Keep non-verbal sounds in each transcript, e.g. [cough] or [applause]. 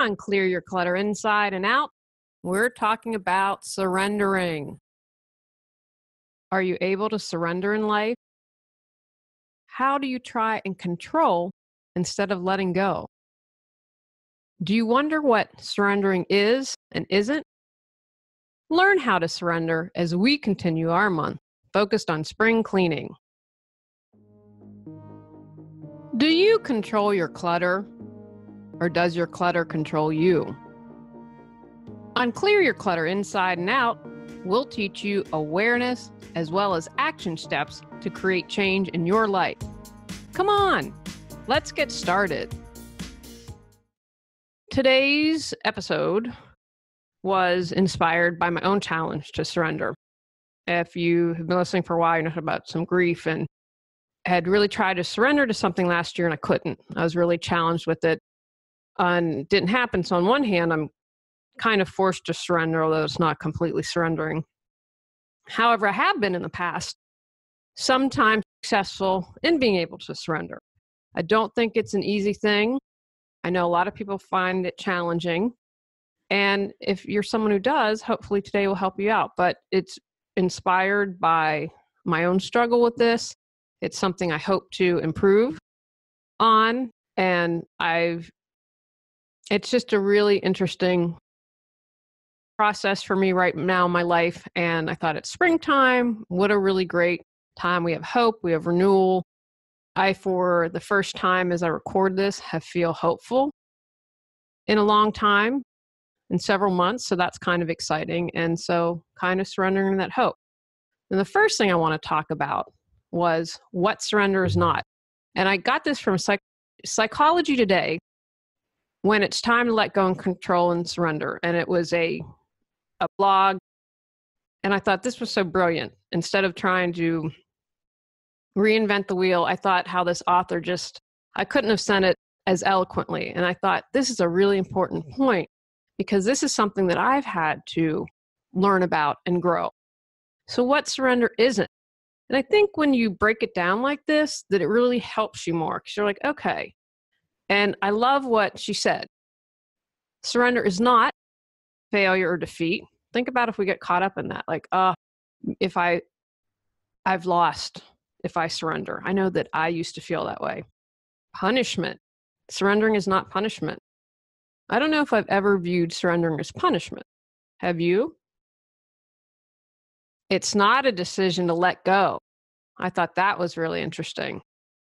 On Clear Your Clutter Inside and Out, we're talking about surrendering. Are you able to surrender in life? How do you try and control instead of letting go? Do you wonder what surrendering is and isn't? Learn how to surrender as we continue our month focused on spring cleaning. Do you control your clutter or does your clutter control you? On Clear Your Clutter Inside and Out, we'll teach you awareness as well as action steps to create change in your life. Come on, let's get started. Today's episode was inspired by my own challenge to surrender. If you have been listening for a while, you know about some grief and had really tried to surrender to something last year and I couldn't. I was really challenged with it and didn't happen. So on one hand, I'm kind of forced to surrender, although it's not completely surrendering. However, I have been in the past sometimes successful in being able to surrender. I don't think it's an easy thing. I know a lot of people find it challenging. And if you're someone who does, hopefully today will help you out. But it's inspired by my own struggle with this. It's something I hope to improve on. And I've, it's just a really interesting process for me right now in my life. And I thought it's springtime. What a really great time. We have hope, we have renewal. I, for the first time as I record this, have feel hopeful in a long time, in several months. So that's kind of exciting. And so, kind of surrendering that hope. And the first thing I want to talk about was what surrender is not. And I got this from psych- Psychology Today when it's time to let go and control and surrender. And it was a a blog. And I thought this was so brilliant. Instead of trying to reinvent the wheel, I thought how this author just, I couldn't have sent it as eloquently. And I thought this is a really important point because this is something that I've had to learn about and grow. So, what surrender isn't? And I think when you break it down like this, that it really helps you more because you're like, okay. And I love what she said. Surrender is not failure or defeat. Think about if we get caught up in that. Like, uh, if I, I've lost if I surrender. I know that I used to feel that way. Punishment. Surrendering is not punishment. I don't know if I've ever viewed surrendering as punishment. Have you? It's not a decision to let go. I thought that was really interesting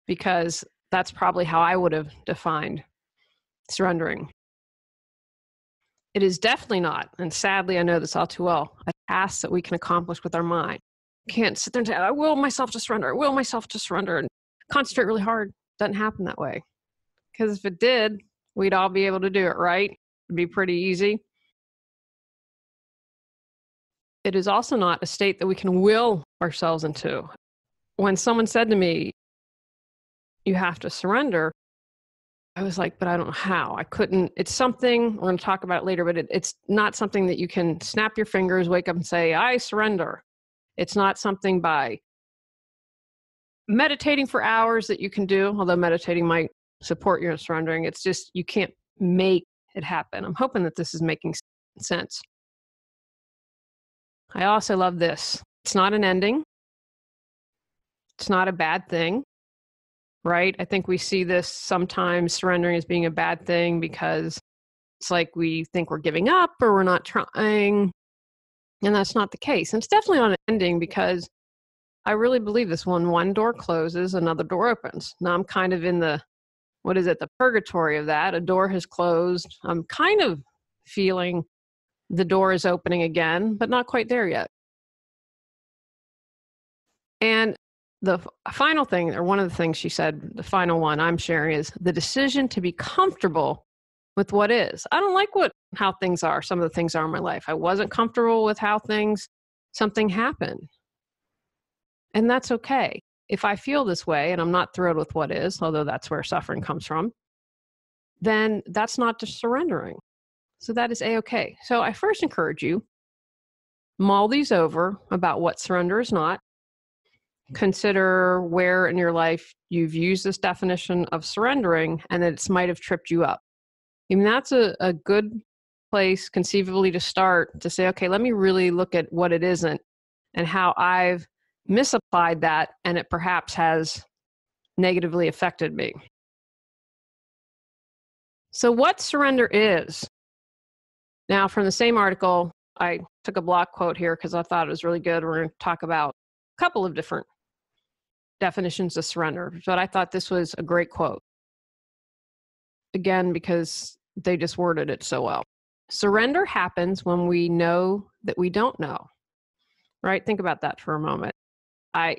because that's probably how I would have defined surrendering. It is definitely not, and sadly, I know this all too well, a task that we can accomplish with our mind. You can't sit there and say, I will myself to surrender, I will myself to surrender, and concentrate really hard. Doesn't happen that way. Because if it did, we'd all be able to do it, right? It'd be pretty easy. It is also not a state that we can will ourselves into. When someone said to me, You have to surrender, I was like, but I don't know how. I couldn't. It's something we're going to talk about later, but it, it's not something that you can snap your fingers, wake up, and say, I surrender. It's not something by meditating for hours that you can do, although meditating might support your surrendering. It's just you can't make it happen. I'm hoping that this is making sense. I also love this. It's not an ending. It's not a bad thing right? I think we see this sometimes surrendering as being a bad thing because it's like we think we're giving up or we're not trying. And that's not the case. And it's definitely not an ending because I really believe this when one door closes, another door opens. Now I'm kind of in the, what is it, the purgatory of that. A door has closed. I'm kind of feeling the door is opening again, but not quite there yet. And the final thing, or one of the things she said, the final one I'm sharing is the decision to be comfortable with what is. I don't like what how things are. Some of the things are in my life. I wasn't comfortable with how things something happened. And that's okay. If I feel this way and I'm not thrilled with what is, although that's where suffering comes from, then that's not just surrendering. So that is a okay. So I first encourage you mull these over about what surrender is not consider where in your life you've used this definition of surrendering and that it might have tripped you up. I mean, that's a, a good place conceivably to start to say, okay, let me really look at what it isn't and how I've misapplied that and it perhaps has negatively affected me. So, what surrender is? Now, from the same article, I took a block quote here because I thought it was really good. We're going to talk about a couple of different definitions of surrender, but I thought this was a great quote. Again, because they just worded it so well. Surrender happens when we know that we don't know. Right? Think about that for a moment. I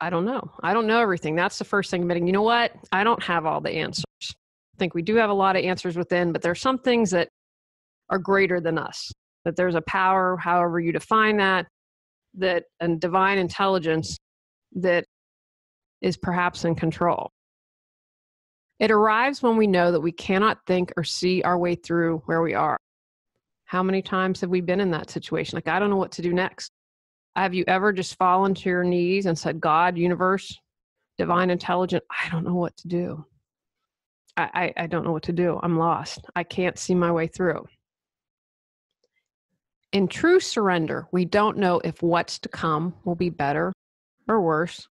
I don't know. I don't know everything. That's the first thing admitting, you know what? I don't have all the answers. I think we do have a lot of answers within, but there's some things that are greater than us. That there's a power, however you define that, that and divine intelligence that is perhaps in control. It arrives when we know that we cannot think or see our way through where we are. How many times have we been in that situation? Like, I don't know what to do next. Have you ever just fallen to your knees and said, God, universe, divine intelligence, I don't know what to do. I, I, I don't know what to do. I'm lost. I can't see my way through. In true surrender, we don't know if what's to come will be better or worse,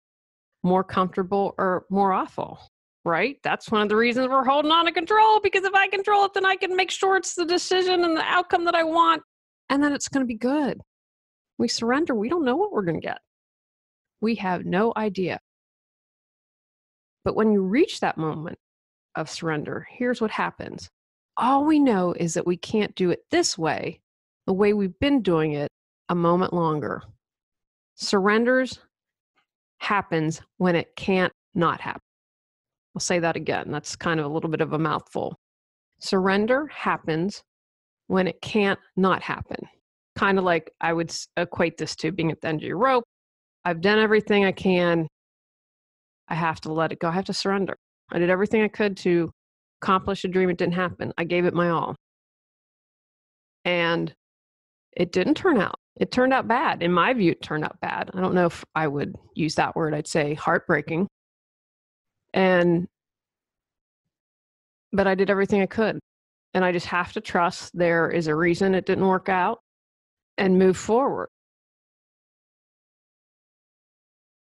more comfortable or more awful, right? That's one of the reasons we're holding on to control because if I control it, then I can make sure it's the decision and the outcome that I want, and then it's going to be good. We surrender, we don't know what we're going to get. We have no idea. But when you reach that moment of surrender, here's what happens. All we know is that we can't do it this way, the way we've been doing it, a moment longer. Surrenders happens when it can't not happen. I'll say that again. That's kind of a little bit of a mouthful. Surrender happens when it can't not happen kind of like I would equate this to being at the end of your rope. I've done everything I can. I have to let it go. I have to surrender. I did everything I could to accomplish a dream. It didn't happen. I gave it my all. And it didn't turn out. It turned out bad. In my view, it turned out bad. I don't know if I would use that word. I'd say heartbreaking. And, but I did everything I could. And I just have to trust there is a reason it didn't work out and move forward.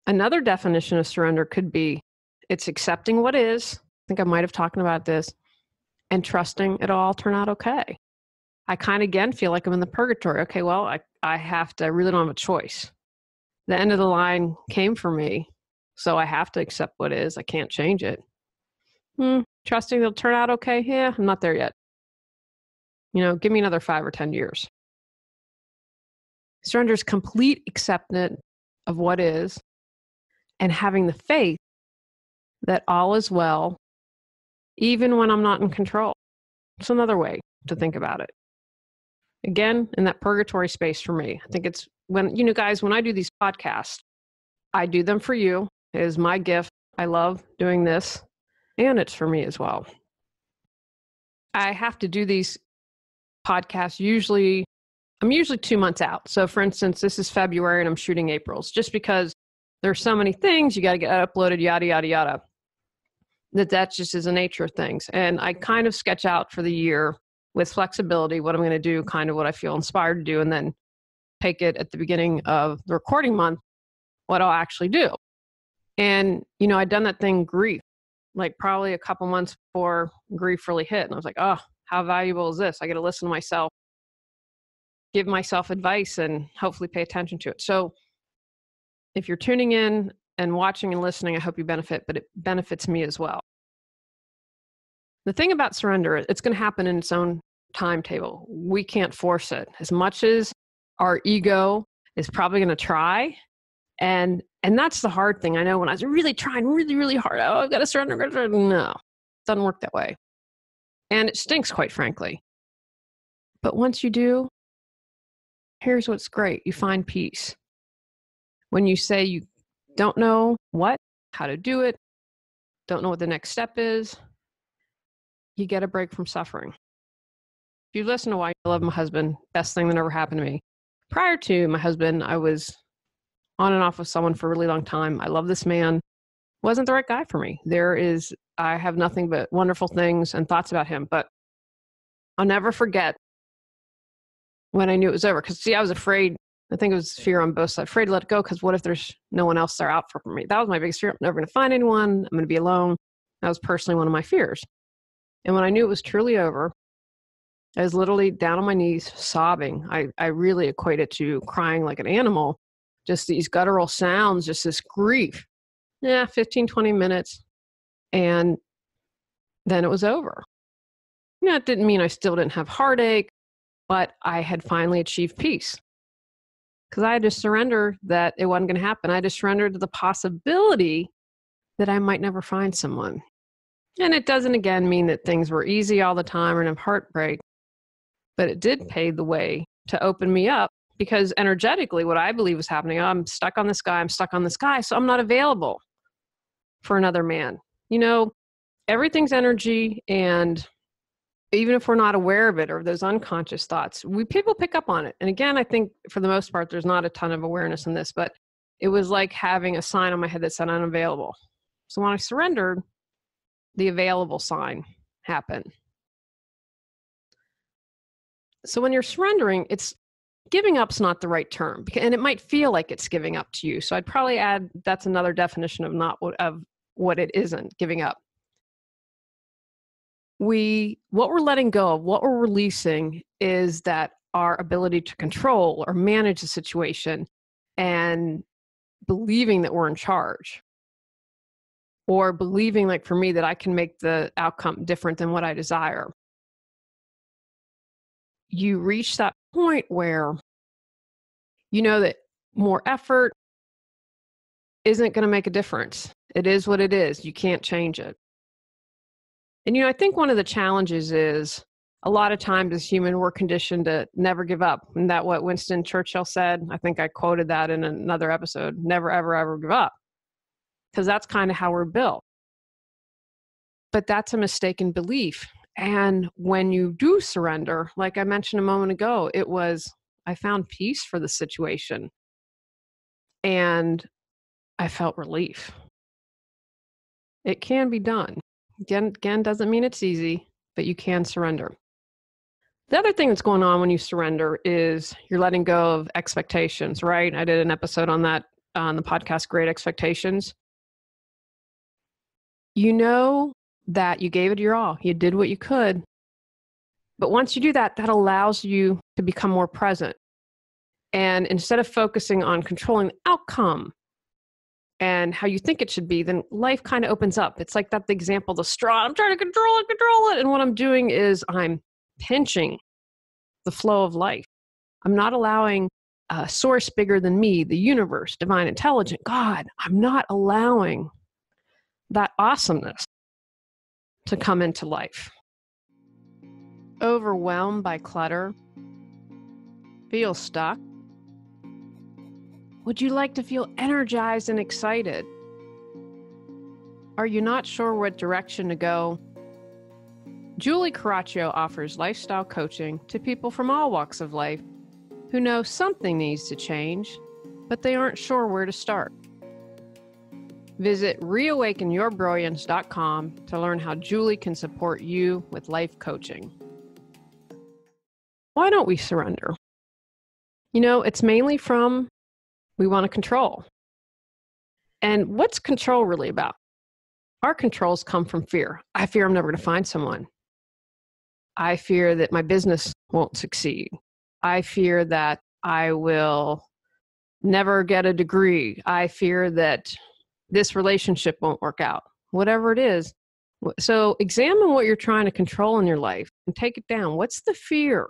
Another definition of surrender could be it's accepting what is. I think I might have talked about this and trusting it'll all turn out okay. I kind of again feel like I'm in the purgatory. Okay, well, I, I have to, I really don't have a choice. The end of the line came for me, so I have to accept what is. I can't change it. Hmm, trusting it'll turn out okay? Yeah, I'm not there yet. You know, give me another five or 10 years. Surrender is complete acceptance of what is and having the faith that all is well, even when I'm not in control. It's another way to think about it. Again, in that purgatory space for me, I think it's when, you know, guys, when I do these podcasts, I do them for you. It is my gift. I love doing this, and it's for me as well. I have to do these podcasts usually I'm usually two months out. So, for instance, this is February and I'm shooting April's just because there's so many things you got to get uploaded, yada, yada, yada. That that just is the nature of things. And I kind of sketch out for the year with flexibility what I'm going to do, kind of what I feel inspired to do, and then take it at the beginning of the recording month, what I'll actually do. And, you know, I'd done that thing grief, like probably a couple months before grief really hit. And I was like, oh, how valuable is this? I get to listen to myself give myself advice and hopefully pay attention to it. So if you're tuning in and watching and listening, I hope you benefit, but it benefits me as well. The thing about surrender, it's going to happen in its own timetable. We can't force it. As much as our ego is probably going to try, and and that's the hard thing. I know when I was really trying really really hard, oh, I've got to surrender. No, it doesn't work that way, and it stinks, quite frankly. But once you do, here's what's great you find peace. When you say you don't know what, how to do it, don't know what the next step is, you get a break from suffering. If you listen to why I love my husband, best thing that ever happened to me. Prior to my husband, I was on and off with someone for a really long time. I love this man. Wasn't the right guy for me. There is, I have nothing but wonderful things and thoughts about him. But I'll never forget when I knew it was over. Because, see, I was afraid. I think it was fear on both sides. Afraid to let go because what if there's no one else there out for me? That was my biggest fear. I'm never going to find anyone. I'm going to be alone. That was personally one of my fears. And when I knew it was truly over, I was literally down on my knees sobbing. I, I really equate it to crying like an animal, just these guttural sounds, just this grief. Yeah, 15, 20 minutes. And then it was over. It didn't mean I still didn't have heartache, but I had finally achieved peace. Because I had to surrender that it wasn't going to happen. I had to surrender to the possibility that I might never find someone. And it doesn't again mean that things were easy all the time and have heartbreak, but it did mm. pave the way to open me up because energetically, what I believe was happening, I'm stuck on this guy, I'm stuck on this guy, so I'm not available for another man. You know, everything's energy and even if we're not aware of it or those unconscious thoughts we people pick up on it. And again i think for the most part there's not a ton of awareness in this but it was like having a sign on my head that said unavailable so when i surrendered the available sign happen. so when you're surrendering it's giving up's not the right term and it might feel like it's giving up to you so i'd probably add that's another definition of not what of what it isn't giving up we what we're letting go of what we're releasing is that our ability to control or manage the situation and believing that we're in charge or believing like for me that i can make the outcome different than what i desire. You reach that point where you know that more effort isn't going to make a difference. It is what it is. You can't change it. And, you know, I think one of the challenges is a lot of times as human, we're conditioned to never give up. And that what Winston Churchill said, I think I quoted that in another episode never, ever, ever give up. Because that's kind of how we're built. But that's a mistaken belief. And when you do surrender, like I mentioned a moment ago, it was, I found peace for the situation. And I felt relief. It can be done. Again, again, doesn't mean it's easy, but you can surrender. The other thing that's going on when you surrender is you're letting go of expectations, right? I did an episode on that on the podcast, Great Expectations. You know that you gave it your all, you did what you could. But once you do that, that allows you to become more present. And instead of focusing on controlling the outcome, and how you think it should be, then life kind of opens up. It's like that the example, the straw. I'm trying to control it, control it. And what I'm doing is I'm pinching the flow of life. I'm not allowing a source bigger than me, the universe, divine intelligent, God, I'm not allowing that awesomeness to come into life. Overwhelmed by clutter, feel stuck, would you like to feel energized and excited? Are you not sure what direction to go? Julie Coraccio offers lifestyle coaching to people from all walks of life who know something needs to change, but they aren't sure where to start. Visit reawakenyourbrilliance.com to learn how Julie can support you with life coaching. Why don't we surrender? You know, it's mainly from we want to control. And what's control really about? Our controls come from fear. I fear I'm never going to find someone. I fear that my business won't succeed. I fear that I will never get a degree. I fear that this relationship won't work out. Whatever it is. So examine what you're trying to control in your life and take it down. What's the fear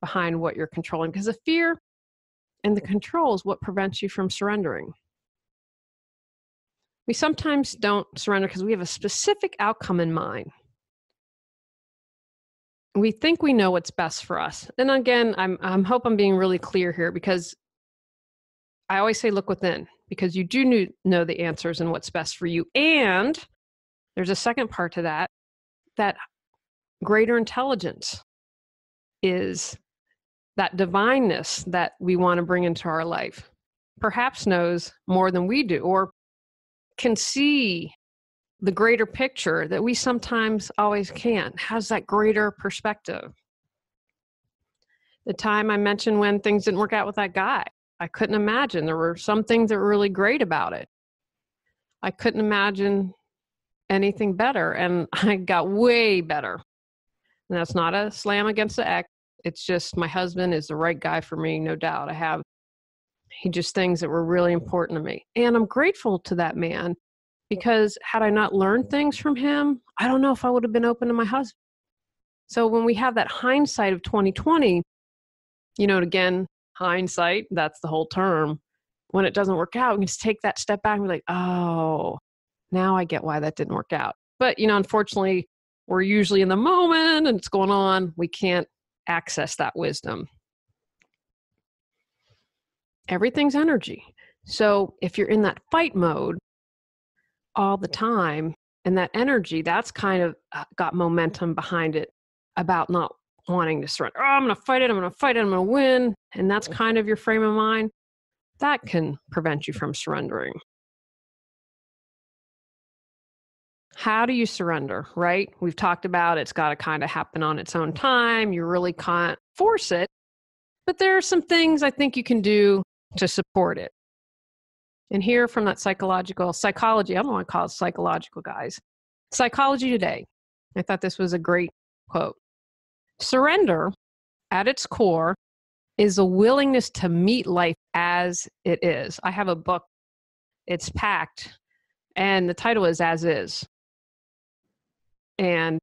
behind what you're controlling? Because the fear and the control is what prevents you from surrendering. We sometimes don't surrender because we have a specific outcome in mind. We think we know what's best for us. And again, I'm I'm hope I'm being really clear here because I always say look within because you do know the answers and what's best for you. And there's a second part to that that greater intelligence is that divineness that we want to bring into our life perhaps knows more than we do or can see the greater picture that we sometimes always can has that greater perspective The time I mentioned when things didn't work out with that guy. I couldn't imagine. There were some things that were really great about it. I couldn't imagine anything better. And [laughs] I got way better. And that's not a slam against the ex. It's just my husband is the right guy for me, no doubt. I have he just things that were really important to me. And I'm grateful to that man because had I not learned things from him, I don't know if I would have been open to my husband. So when we have that hindsight of 2020, you know, again, hindsight, that's the whole term. When it doesn't work out, we can just take that step back and be like, oh, now I get why that didn't work out. But, you know, unfortunately, we're usually in the moment and it's going on. We can't access that wisdom. Everything's energy. So if you're in that fight mode all the time, and that energy, that's kind of uh, got momentum behind it about not wanting to surrender. Oh, I'm going to fight it. I'm going to fight it. I'm going to win. And that's kind of your frame of mind. That can prevent you from surrendering. How do you surrender, right? We've talked about it's got to kind of happen on its own time. You really can't force it. But there are some things I think you can do to support it. And here from that psychological psychology, I don't want to call it psychological, guys. Psychology Today. I thought this was a great quote. Surrender, at its core, is a willingness to meet life as it is. I have a book, it's packed, and the title is As Is. And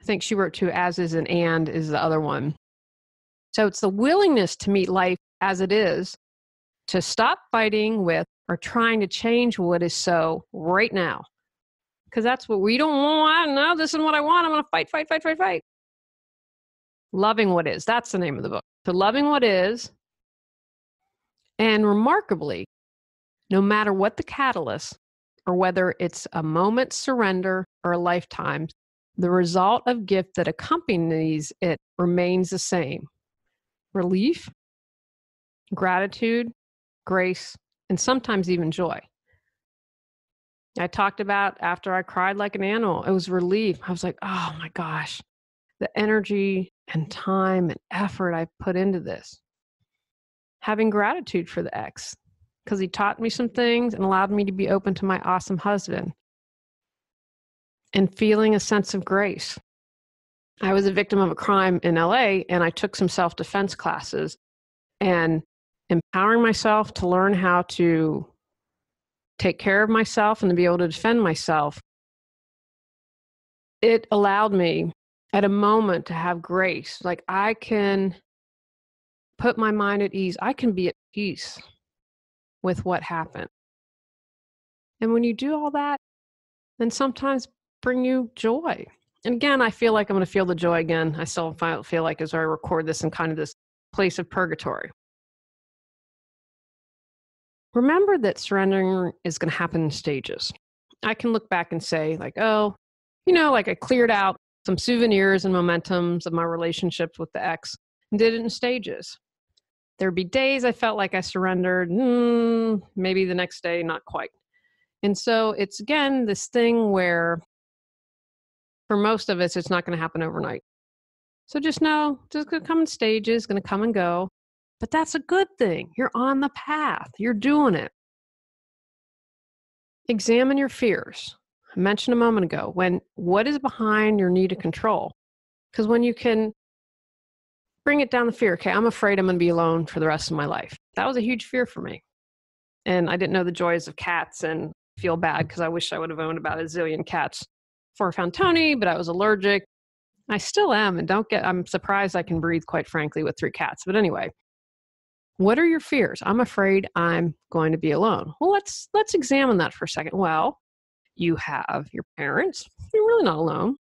I think she wrote two As Is and And is the other one. So it's the willingness to meet life as it is, to stop fighting with or trying to change what is so right now. Because that's what we don't want. No, this is what I want. I'm going to fight, fight, fight, fight, fight. Loving what is. That's the name of the book. To loving what is. And remarkably, no matter what the catalyst, or whether it's a moment surrender or a lifetime, the result of gift that accompanies it remains the same relief, gratitude, grace, and sometimes even joy. I talked about after I cried like an animal, it was relief. I was like, oh my gosh, the energy and time and effort I've put into this. Having gratitude for the ex because he taught me some things and allowed me to be open to my awesome husband. And feeling a sense of grace. I was a victim of a crime in LA and I took some self defense classes and empowering myself to learn how to take care of myself and to be able to defend myself. It allowed me at a moment to have grace. Like I can put my mind at ease. I can be at peace with what happened. And when you do all that, then sometimes bring you joy. And again, I feel like I'm going to feel the joy again. I still feel like as I record this in kind of this place of purgatory. Remember that surrendering is going to happen in stages. I can look back and say, like, oh, you know, like I cleared out some souvenirs and momentums of my relationships with the ex and did it in stages. There'd be days I felt like I surrendered, mm, maybe the next day, not quite. And so it's again this thing where for most of us, it's not going to happen overnight. So just know, just going to come in stages, going to come and go. But that's a good thing. You're on the path, you're doing it. Examine your fears. I mentioned a moment ago when what is behind your need to control? Because when you can bring it down the fear, okay, I'm afraid I'm going to be alone for the rest of my life. That was a huge fear for me. And I didn't know the joys of cats and feel bad because I wish I would have owned about a zillion cats before I found Tony, but I was allergic. I still am, and don't get, I'm surprised I can breathe, quite frankly, with three cats. But anyway, what are your fears? I'm afraid I'm going to be alone. Well, let's let's examine that for a second. Well, you have your parents. You're really not alone.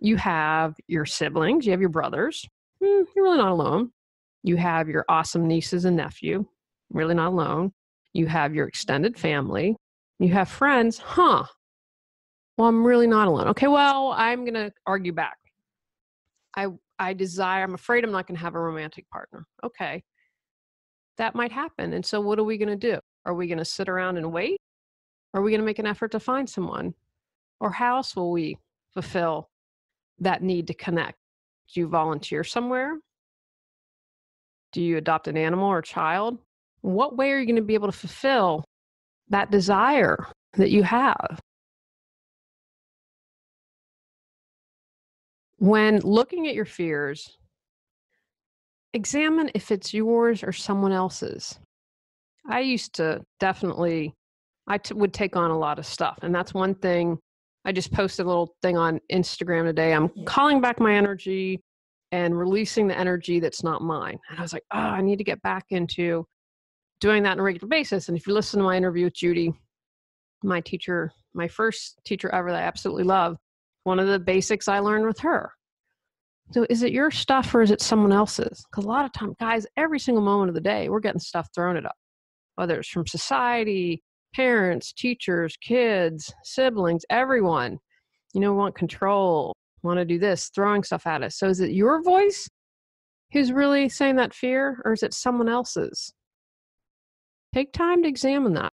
You have your siblings. You have your brothers. Mm, you're really not alone. You have your awesome nieces and nephew. Really not alone. You have your extended family. You have friends. Huh. Well, I'm really not alone. Okay, well, I'm going to argue back. I I desire, I'm afraid I'm not going to have a romantic partner. Okay. That might happen. And so what are we going to do? Are we going to sit around and wait? Are we going to make an effort to find someone? Or how else will we fulfill that need to connect? Do you volunteer somewhere? Do you adopt an animal or child? What way are you going to be able to fulfill that desire that you have? When looking at your fears, examine if it's yours or someone else's. I used to definitely, I t- would take on a lot of stuff. And that's one thing I just posted a little thing on Instagram today. I'm calling back my energy and releasing the energy that's not mine. And I was like, oh, I need to get back into doing that on a regular basis. And if you listen to my interview with Judy, my teacher, my first teacher ever that I absolutely love, one of the basics I learned with her. So is it your stuff or is it someone else's? Because a lot of time, guys, every single moment of the day, we're getting stuff thrown at us, whether it's from society, parents, teachers, kids, siblings, everyone. You know, want control, want to do this, throwing stuff at us. So is it your voice who's really saying that fear or is it someone else's? Take time to examine that.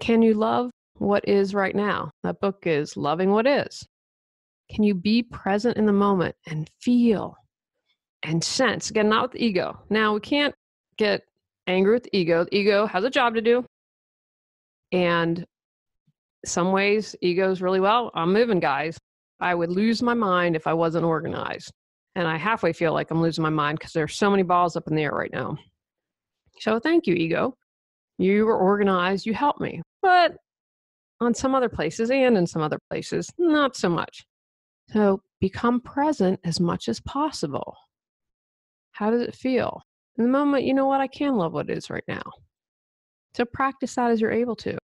Can you love what is right now? That book is Loving What Is. Can you be present in the moment and feel and sense? Again, not with the ego. Now, we can't get angry with the ego. The ego has a job to do. And some ways, ego's really well. I'm moving, guys. I would lose my mind if I wasn't organized. And I halfway feel like I'm losing my mind because there's so many balls up in the air right now. So thank you, ego. You were organized, you helped me. But on some other places and in some other places, not so much. So become present as much as possible. How does it feel? In the moment, you know what? I can love what is right now. So practice that as you're able to.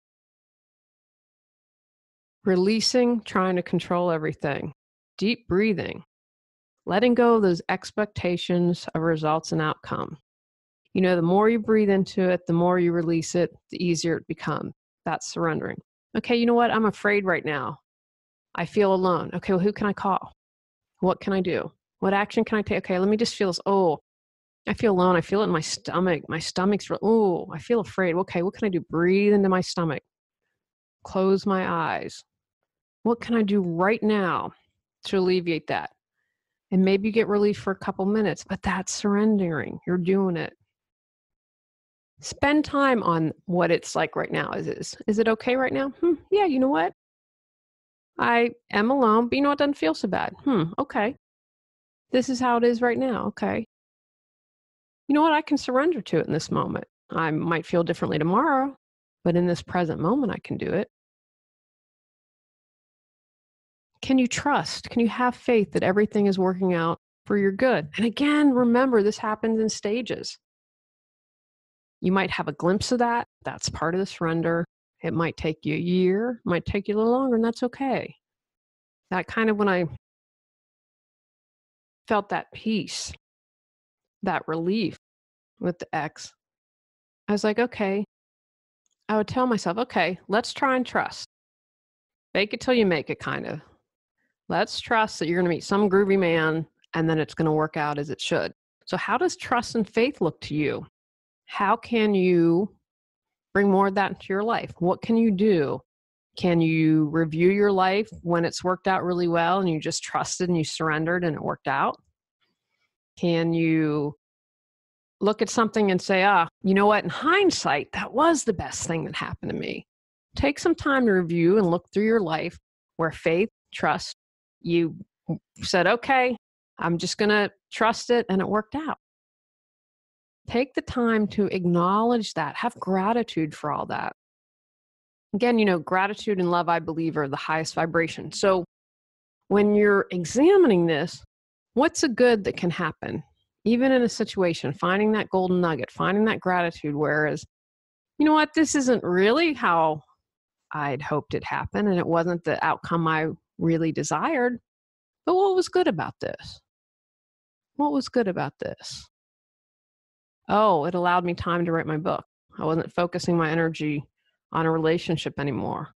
Releasing, trying to control everything. Deep breathing. Letting go of those expectations of results and outcome. You know, the more you breathe into it, the more you release it, the easier it becomes. That's surrendering. Okay, you know what? I'm afraid right now. I feel alone. Okay, well, who can I call? What can I do? What action can I take? Okay, let me just feel this. Oh, I feel alone. I feel it in my stomach. My stomach's, oh, I feel afraid. Okay, what can I do? Breathe into my stomach. Close my eyes. What can I do right now to alleviate that? And maybe you get relief for a couple minutes, but that's surrendering. You're doing it spend time on what it's like right now is is, is it okay right now hmm, yeah you know what i am alone but you know it doesn't feel so bad hmm okay this is how it is right now okay you know what i can surrender to it in this moment i might feel differently tomorrow but in this present moment i can do it can you trust can you have faith that everything is working out for your good and again remember this happens in stages you might have a glimpse of that. That's part of the surrender. It might take you a year, might take you a little longer, and that's okay. That kind of when I felt that peace, that relief with the ex, I was like, okay. I would tell myself, okay, let's try and trust. Fake it till you make it, kind of. Let's trust that you're going to meet some groovy man and then it's going to work out as it should. So, how does trust and faith look to you? how can you bring more of that into your life? What can you do? Can you review your life when it's worked out really well and you just trusted and you surrendered and it worked out? Can you look at something and say, ah, you know what, in hindsight, that was the best thing that happened to me? Take some time to review and look through your life where faith, trust, you said, okay, I'm just going to trust it and it worked out. Take the time to acknowledge that, have gratitude for all that. Again, you know, gratitude and love, I believe, are the highest vibration. So when you're examining this, what's a good that can happen? Even in a situation, finding that golden nugget, finding that gratitude, whereas, you know what, this isn't really how I'd hoped it happened, and it wasn't the outcome I really desired. But what was good about this? What was good about this? oh, it allowed me time to write my book. I wasn't focusing my energy on a relationship anymore.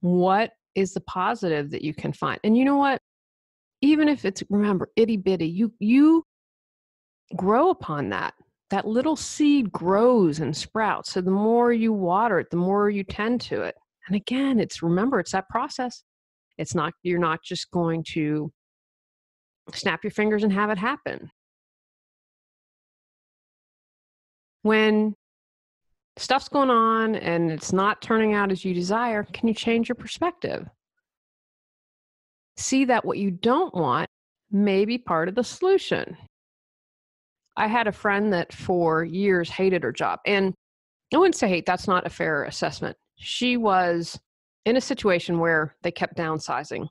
What is the positive that you can find? And you know what? Even if it's remember itty bitty, you you grow upon that. That little seed grows and sprouts. So the more you water it, the more you tend to it. And again, it's remember it's that process. It's not you're not just going to snap your fingers and have it happen. when stuff's going on and it's not turning out as you desire, can you change your perspective? See that what you don't want may be part of the solution. I had a friend that for years hated her job. And I wouldn't say hate, that's not a fair assessment. She was in a situation where they kept downsizing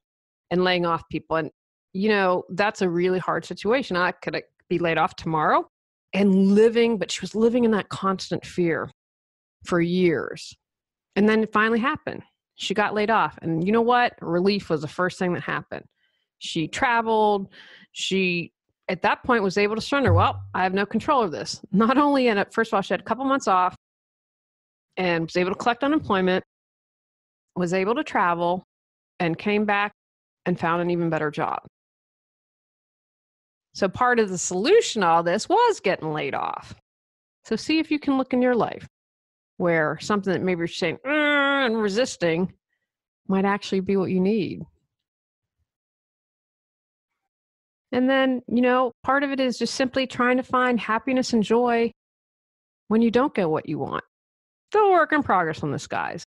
and laying off people. And, you know, that's a really hard situation. I could be laid off tomorrow and living, but she was living in that constant fear for years. And then it finally happened. She got laid off. And you know what? Relief was the first thing that happened. She traveled. She, at that point, was able to surrender. Well, I have no control of this. Not only, and first of all, she had a couple months off and was able to collect unemployment, was able to travel, and came back and found an even better job. So, part of the solution to all this was getting laid off. So, see if you can look in your life where something that maybe you're saying mm, and resisting might actually be what you need. And then, you know, part of it is just simply trying to find happiness and joy when you don't get what you want. Still work in progress on this, guys.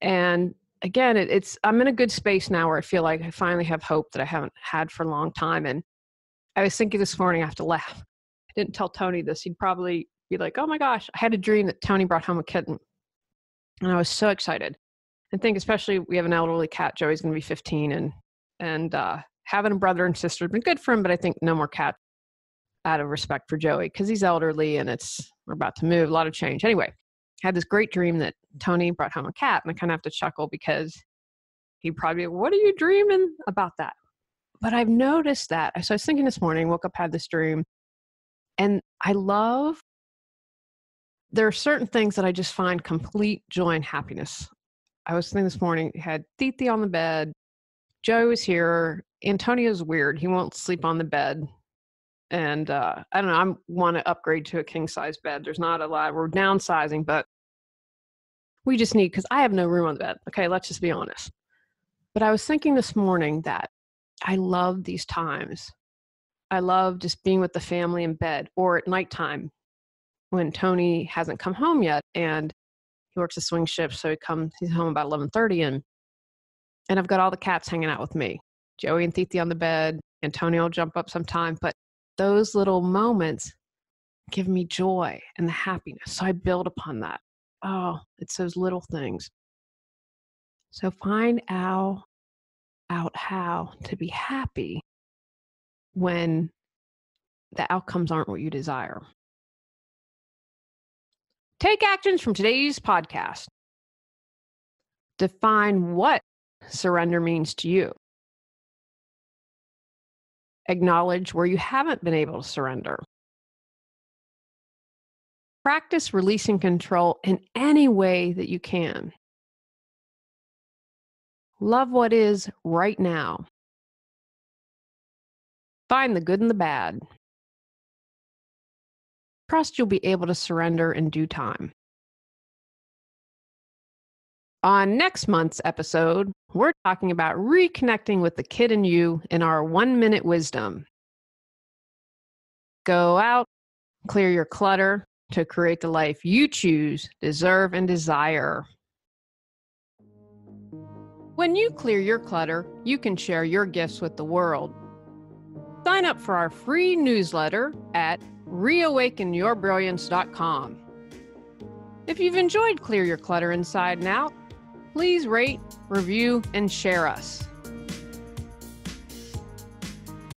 And again, it, it's I'm in a good space now where I feel like I finally have hope that I haven't had for a long time. And I was thinking this morning, I have to laugh. I didn't tell Tony this. He'd probably be like, oh my gosh, I had a dream that Tony brought home a kitten. And I was so excited. I think especially we have an elderly cat, Joey's gonna be 15 and and uh, having a brother and sister has been good for him, but I think no more cat out of respect for Joey because he's elderly and it's we're about to move, a lot of change. Anyway, I had this great dream that Tony brought home a cat, and I kind of have to chuckle because he'd probably, what are you dreaming about that? But I've noticed that. So I was thinking this morning, woke up, had this dream, and I love there are certain things that I just find complete joy and happiness. I was thinking this morning, had Titi on the bed, Joe was here, Antonio's weird. He won't sleep on the bed. And uh, I don't know, I want to upgrade to a king size bed. There's not a lot, we're downsizing, but we just need, because I have no room on the bed. Okay, let's just be honest. But I was thinking this morning that I love these times. I love just being with the family in bed or at nighttime when Tony hasn't come home yet and he works a swing shift, so he comes he's home about eleven thirty and and I've got all the cats hanging out with me. Joey and Titi on the bed, Antonio will jump up sometime, but those little moments give me joy and the happiness. So I build upon that. Oh, it's those little things. So find out out how to be happy when the outcomes aren't what you desire. Take actions from today's podcast. Define what surrender means to you. Acknowledge where you haven't been able to surrender. Practice releasing control in any way that you can. Love what is right now. Find the good and the bad. Trust you'll be able to surrender in due time. On next month's episode, we're talking about reconnecting with the kid in you in our one minute wisdom. Go out, clear your clutter to create the life you choose, deserve, and desire. When you clear your clutter, you can share your gifts with the world. Sign up for our free newsletter at reawakenyourbrilliance.com. If you've enjoyed Clear Your Clutter Inside and Out, please rate, review, and share us.